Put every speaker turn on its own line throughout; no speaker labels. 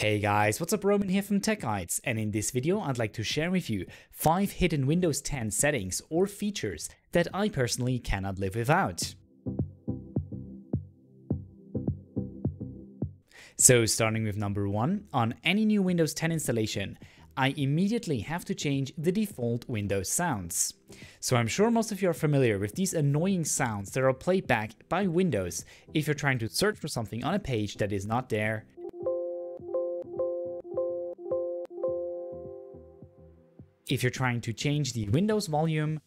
Hey guys, what's up Roman here from Tech Guides and in this video I'd like to share with you 5 hidden Windows 10 settings or features that I personally cannot live without. So starting with number 1, on any new Windows 10 installation, I immediately have to change the default Windows sounds. So I'm sure most of you are familiar with these annoying sounds that are played back by Windows if you're trying to search for something on a page that is not there if you're trying to change the Windows volume,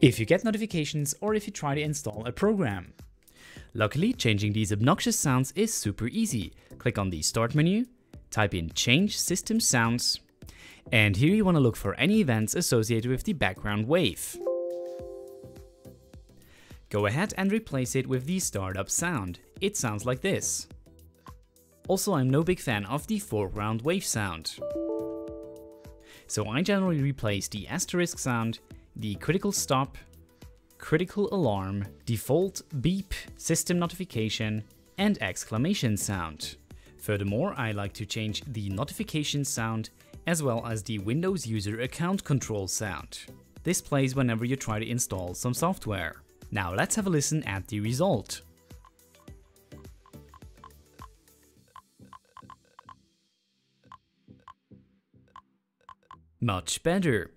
if you get notifications or if you try to install a program. Luckily, changing these obnoxious sounds is super easy. Click on the Start menu, type in Change System Sounds, and here you want to look for any events associated with the background wave. Go ahead and replace it with the startup sound. It sounds like this. Also, I'm no big fan of the foreground wave sound. So I generally replace the asterisk sound, the critical stop, critical alarm, default beep, system notification, and exclamation sound. Furthermore, I like to change the notification sound as well as the Windows user account control sound. This plays whenever you try to install some software. Now let's have a listen at the result. Much better.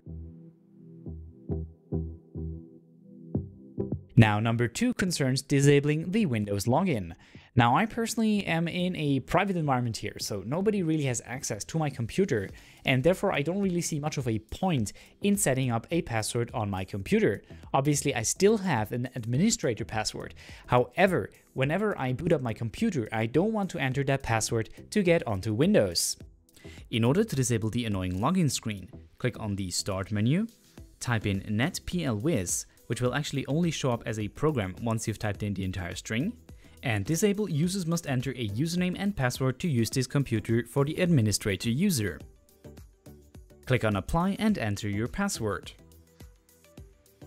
Now, number two concerns disabling the Windows login. Now, I personally am in a private environment here, so nobody really has access to my computer, and therefore I don't really see much of a point in setting up a password on my computer. Obviously, I still have an administrator password. However, whenever I boot up my computer, I don't want to enter that password to get onto Windows. In order to disable the annoying login screen, click on the Start menu, type in netplwiz, which will actually only show up as a program once you've typed in the entire string, and disable users must enter a username and password to use this computer for the administrator user. Click on Apply and enter your password.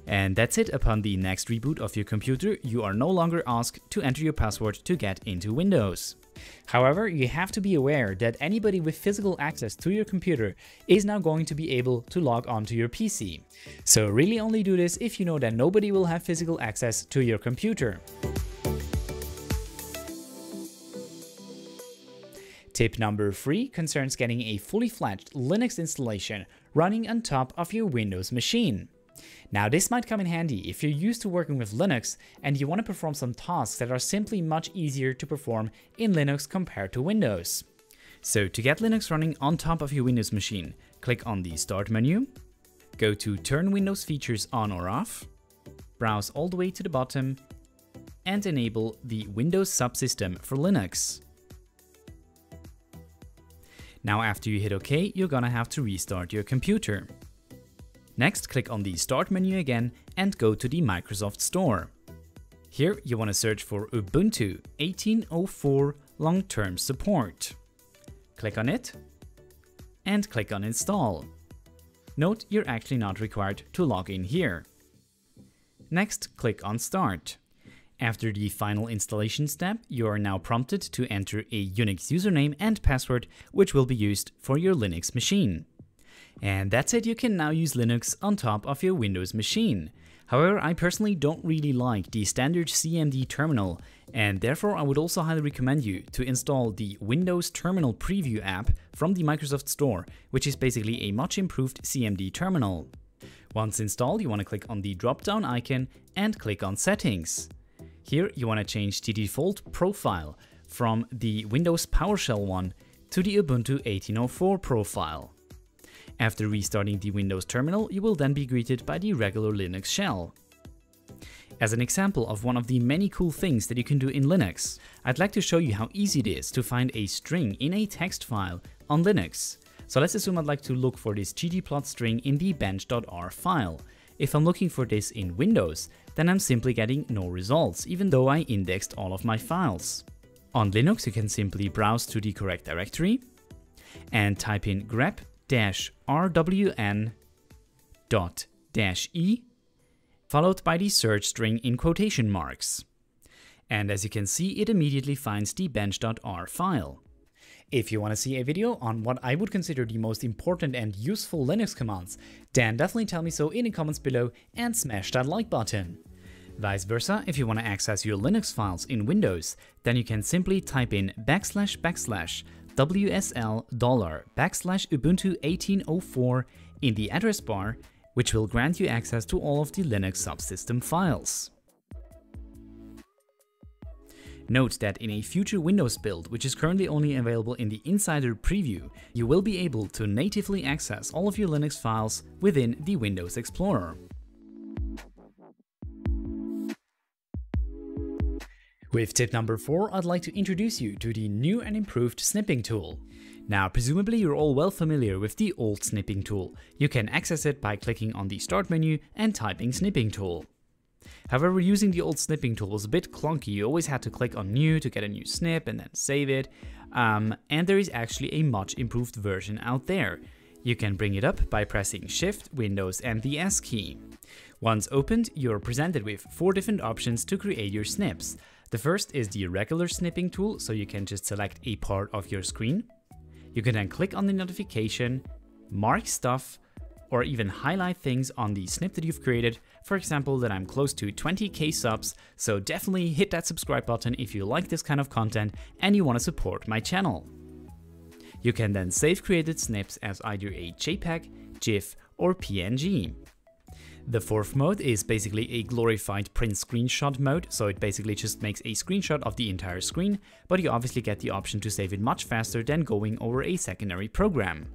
And that's it, upon the next reboot of your computer, you are no longer asked to enter your password to get into Windows. However, you have to be aware that anybody with physical access to your computer is now going to be able to log onto your PC. So really only do this if you know that nobody will have physical access to your computer. Tip number 3 concerns getting a fully fledged Linux installation running on top of your Windows machine. Now this might come in handy if you're used to working with Linux and you want to perform some tasks that are simply much easier to perform in Linux compared to Windows. So to get Linux running on top of your Windows machine, click on the Start menu, go to Turn Windows Features on or off, browse all the way to the bottom, and enable the Windows subsystem for Linux. Now after you hit OK, you're gonna have to restart your computer. Next, click on the Start menu again and go to the Microsoft Store. Here you want to search for Ubuntu 18.04 long-term support. Click on it and click on Install. Note you're actually not required to log in here. Next, click on Start. After the final installation step, you are now prompted to enter a Unix username and password which will be used for your Linux machine. And that's it, you can now use Linux on top of your Windows machine. However, I personally don't really like the standard CMD terminal, and therefore I would also highly recommend you to install the Windows Terminal Preview app from the Microsoft Store, which is basically a much improved CMD terminal. Once installed, you want to click on the drop-down icon and click on Settings. Here you want to change the default profile from the Windows PowerShell one to the Ubuntu 18.04 profile. After restarting the Windows terminal, you will then be greeted by the regular Linux shell. As an example of one of the many cool things that you can do in Linux, I'd like to show you how easy it is to find a string in a text file on Linux. So let's assume I'd like to look for this ggplot string in the bench.r file. If I'm looking for this in Windows, then I'm simply getting no results, even though I indexed all of my files. On Linux, you can simply browse to the correct directory and type in grep rwn dot dash e followed by the search string in quotation marks. And as you can see, it immediately finds the bench.r file. If you want to see a video on what I would consider the most important and useful Linux commands, then definitely tell me so in the comments below and smash that like button. Vice versa, if you want to access your Linux files in Windows, then you can simply type in backslash backslash wsl dollar backslash ubuntu 1804 in the address bar, which will grant you access to all of the Linux subsystem files. Note that in a future Windows build, which is currently only available in the Insider preview, you will be able to natively access all of your Linux files within the Windows Explorer. With tip number 4, I'd like to introduce you to the new and improved snipping tool. Now, presumably you're all well familiar with the old snipping tool. You can access it by clicking on the start menu and typing snipping tool. However, using the old snipping tool was a bit clunky. You always had to click on new to get a new snip and then save it. Um, and there is actually a much improved version out there. You can bring it up by pressing Shift, Windows and the S key. Once opened, you're presented with four different options to create your snips. The first is the regular snipping tool, so you can just select a part of your screen. You can then click on the notification, mark stuff, or even highlight things on the snip that you've created. For example, that I'm close to 20k subs, so definitely hit that subscribe button if you like this kind of content and you want to support my channel. You can then save created snips as either a JPEG, GIF, or PNG. The fourth mode is basically a glorified print screenshot mode, so it basically just makes a screenshot of the entire screen, but you obviously get the option to save it much faster than going over a secondary program.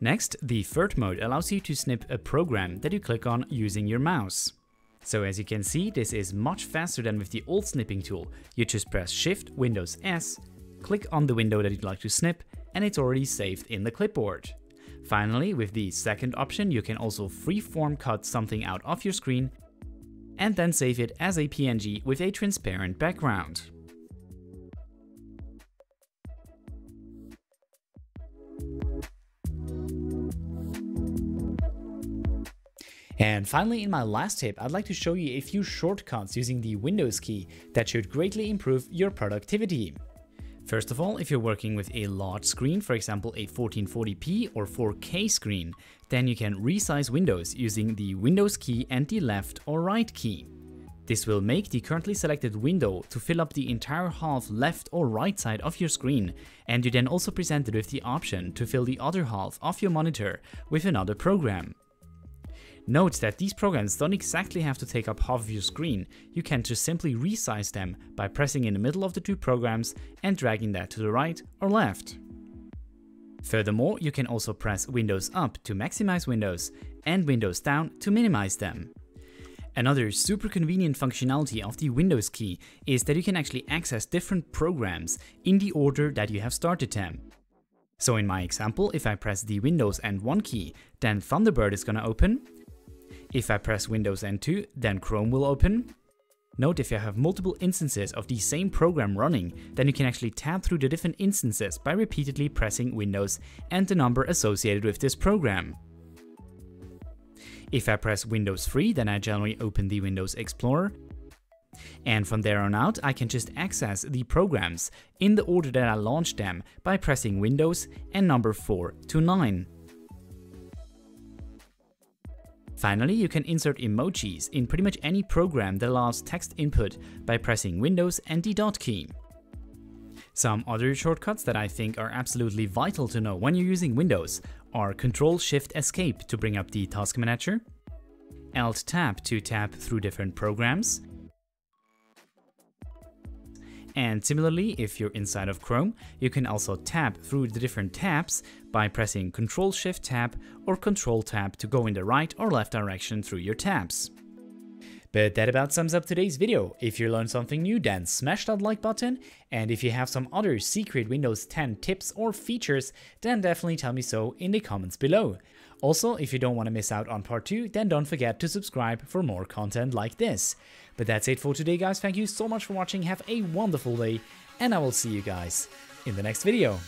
Next, the third mode allows you to snip a program that you click on using your mouse. So as you can see, this is much faster than with the old snipping tool. You just press Shift, Windows S, click on the window that you'd like to snip, and it's already saved in the clipboard. Finally, with the second option, you can also freeform cut something out of your screen and then save it as a PNG with a transparent background. And finally, in my last tip, I'd like to show you a few shortcuts using the Windows key that should greatly improve your productivity. First of all, if you're working with a large screen, for example a 1440p or 4K screen, then you can resize windows using the Windows key and the left or right key. This will make the currently selected window to fill up the entire half left or right side of your screen, and you're then also presented with the option to fill the other half of your monitor with another program. Note that these programs don't exactly have to take up half of your screen, you can just simply resize them by pressing in the middle of the two programs and dragging that to the right or left. Furthermore, you can also press Windows up to maximize windows and Windows down to minimize them. Another super convenient functionality of the Windows key is that you can actually access different programs in the order that you have started them. So in my example, if I press the Windows and 1 key, then Thunderbird is gonna open, if I press Windows N2, then Chrome will open. Note if you have multiple instances of the same program running, then you can actually tab through the different instances by repeatedly pressing Windows and the number associated with this program. If I press Windows 3, then I generally open the Windows Explorer. And from there on out, I can just access the programs in the order that I launched them by pressing Windows and number 4 to 9. Finally, you can insert emojis in pretty much any program that allows text input by pressing Windows and the dot key. Some other shortcuts that I think are absolutely vital to know when you're using Windows are Ctrl Shift Escape to bring up the task manager, Alt Tab to tab through different programs, and similarly, if you're inside of Chrome, you can also tab through the different tabs by pressing Ctrl Shift Tab or Control Tab to go in the right or left direction through your tabs. But that about sums up today's video. If you learned something new, then smash that like button. And if you have some other secret Windows 10 tips or features, then definitely tell me so in the comments below. Also, if you don't want to miss out on part 2, then don't forget to subscribe for more content like this. But that's it for today guys, thank you so much for watching, have a wonderful day, and I will see you guys in the next video.